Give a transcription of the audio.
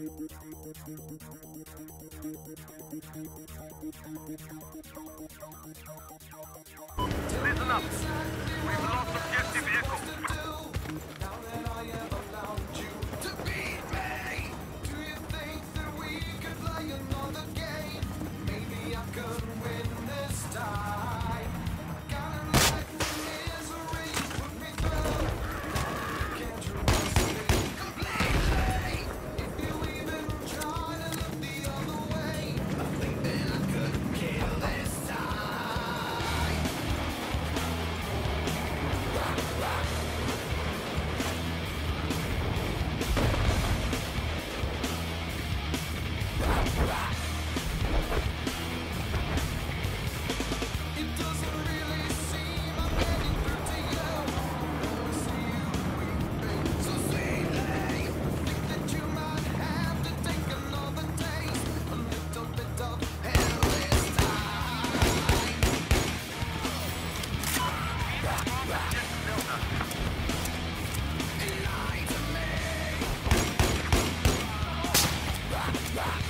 Listen up. We've lost objective Echo. Rock, rock.